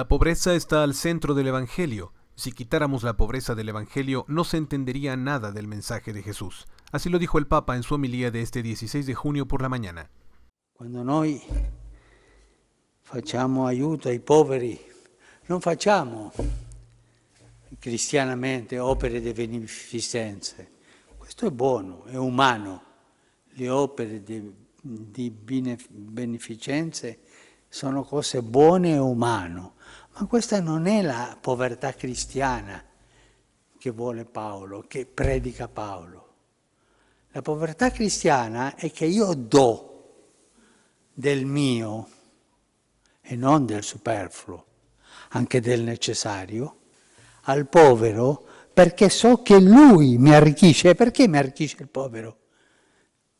La pobreza está al centro del Evangelio. Si quitáramos la pobreza del Evangelio, no se entendería nada del mensaje de Jesús. Así lo dijo el Papa en su homilía de este 16 de junio por la mañana. Quando noi facciamo aiuto ai poveri, non facciamo cristianamente opere di beneficenza. Questo è buono, è umano. Le opere di, di beneficenza sono cose buone e umane, ma questa non è la povertà cristiana che vuole Paolo, che predica Paolo. La povertà cristiana è che io do del mio e non del superfluo, anche del necessario, al povero perché so che lui mi arricchisce. E perché mi arricchisce il povero?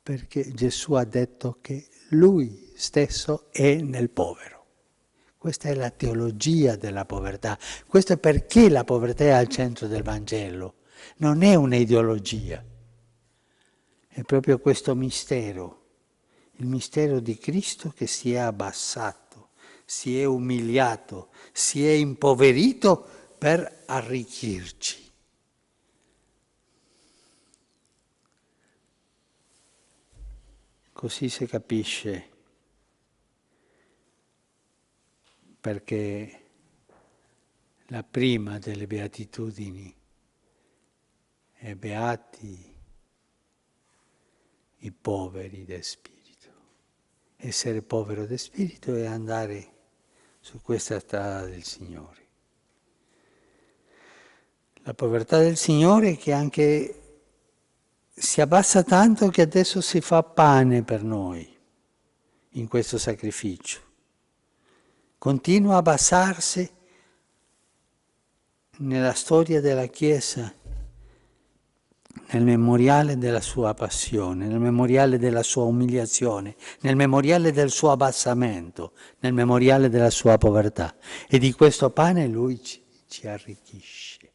Perché Gesù ha detto che lui stesso è nel povero. Questa è la teologia della povertà. Questo è perché la povertà è al centro del Vangelo. Non è un'ideologia. È proprio questo mistero, il mistero di Cristo che si è abbassato, si è umiliato, si è impoverito per arricchirci. Così si capisce perché la prima delle beatitudini è beati i poveri di spirito. Essere povero di spirito è andare su questa strada del Signore. La povertà del Signore che anche si abbassa tanto che adesso si fa pane per noi in questo sacrificio. Continua a abbassarsi nella storia della Chiesa, nel memoriale della sua passione, nel memoriale della sua umiliazione, nel memoriale del suo abbassamento, nel memoriale della sua povertà. E di questo pane lui ci, ci arricchisce.